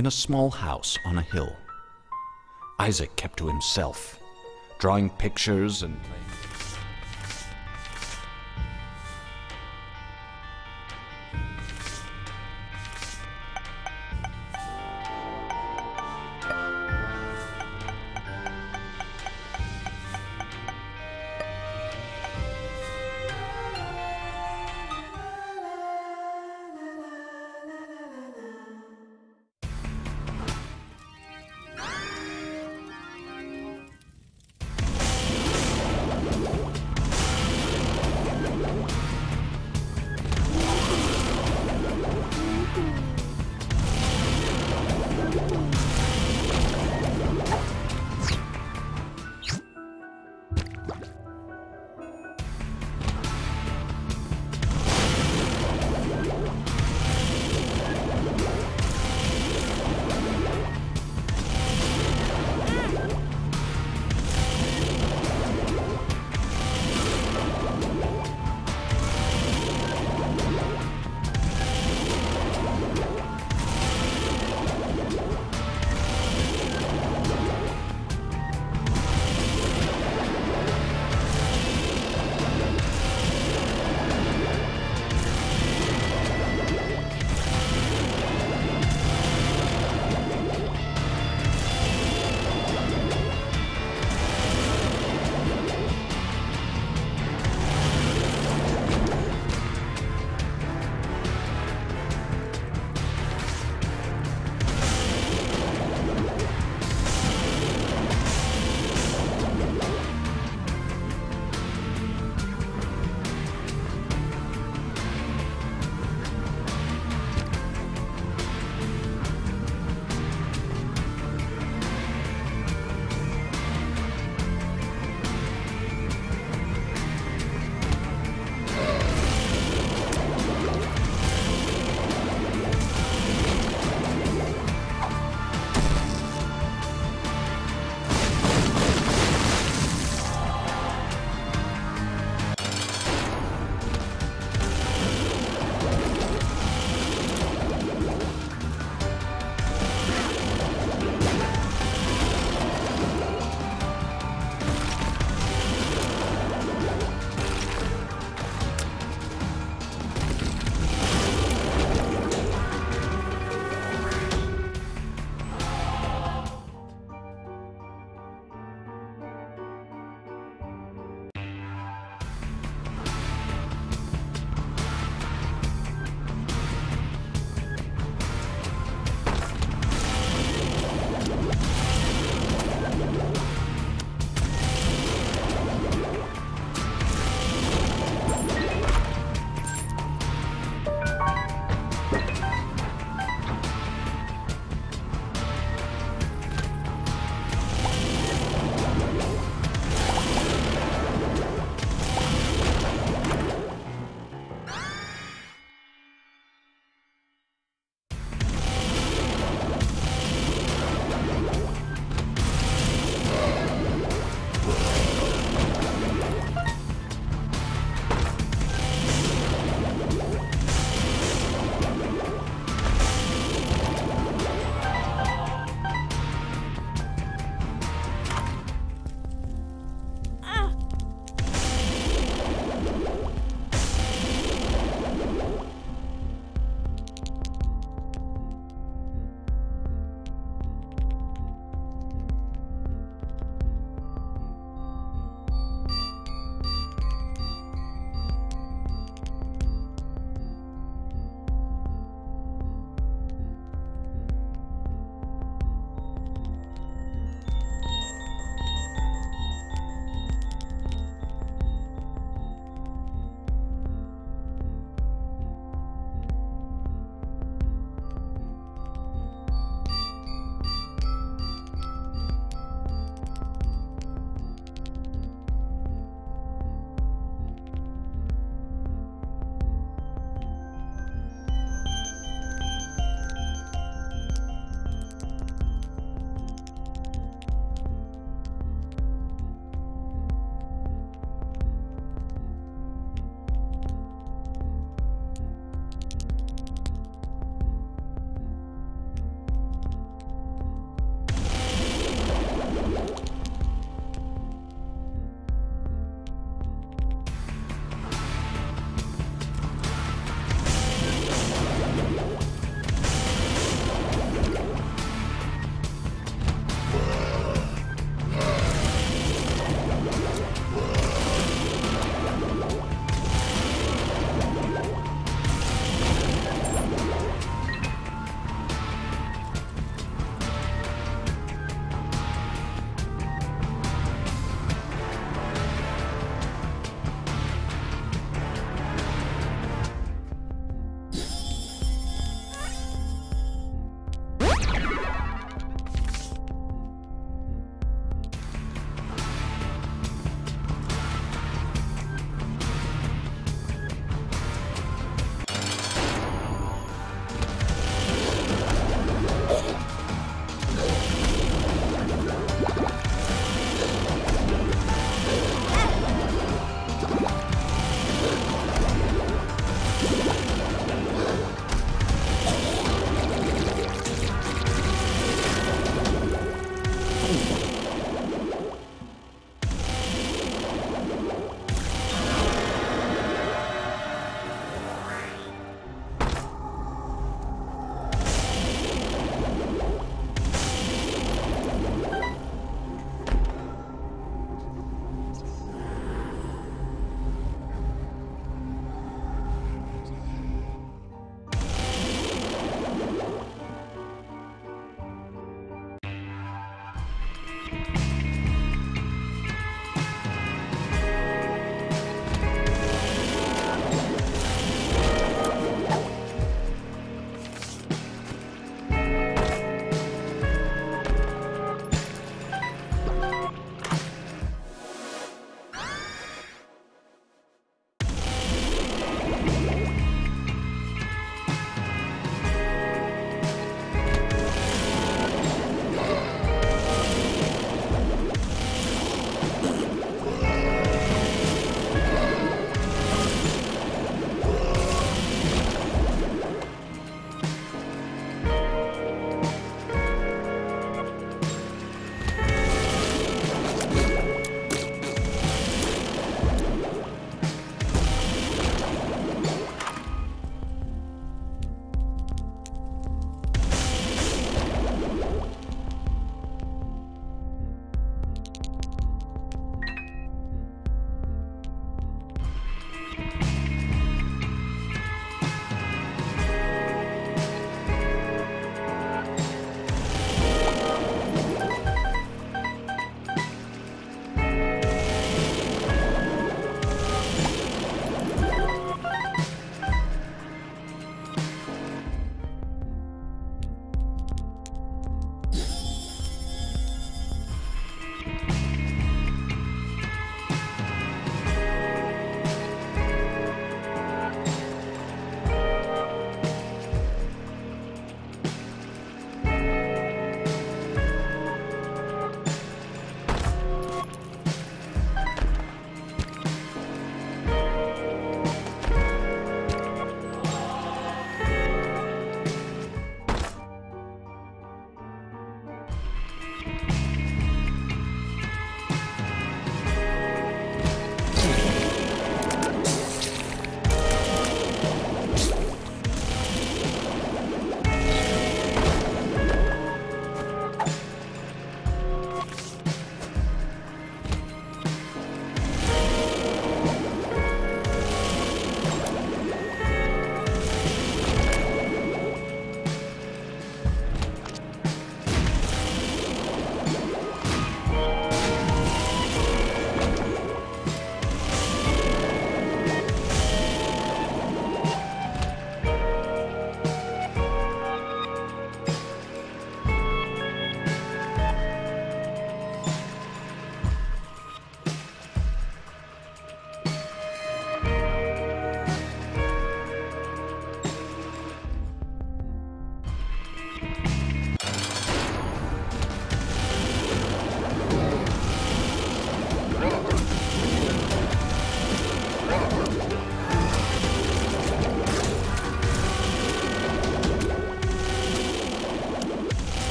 in a small house on a hill. Isaac kept to himself, drawing pictures and